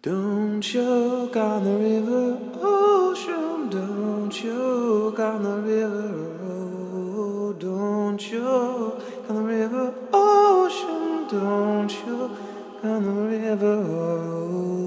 Don't choke on the river ocean, don't choke on the river, oh, don't choke on the river ocean, don't choke on the river. Oh.